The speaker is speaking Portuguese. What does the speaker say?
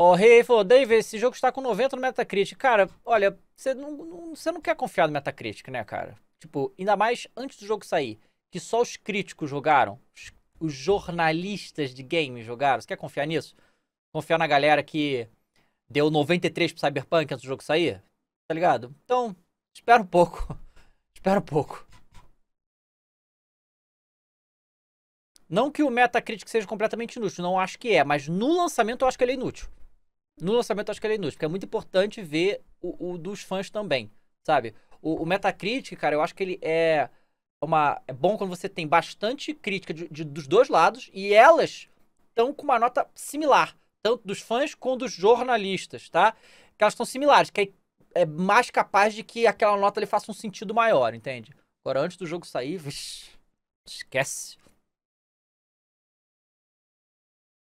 Ó, o Rei falou, David, esse jogo está com 90 no Metacritic. Cara, olha, você não, não, não quer confiar no Metacritic, né, cara? Tipo, ainda mais antes do jogo sair, que só os críticos jogaram, os, os jornalistas de games jogaram. Você quer confiar nisso? Confiar na galera que deu 93 pro Cyberpunk antes do jogo sair? Tá ligado? Então, espera um pouco. espera um pouco. Não que o Metacritic seja completamente inútil, não acho que é, mas no lançamento eu acho que ele é inútil. No lançamento acho que ele é inútil, porque é muito importante ver o, o dos fãs também, sabe? O, o, Metacritic, cara, eu acho que ele é uma é bom quando você tem bastante crítica de, de, dos dois lados e elas estão com uma nota similar, tanto dos fãs quanto dos jornalistas, tá? Que elas estão similares, que é, é mais capaz de que aquela nota ele faça um sentido maior, entende? Agora, antes do jogo sair, esquece.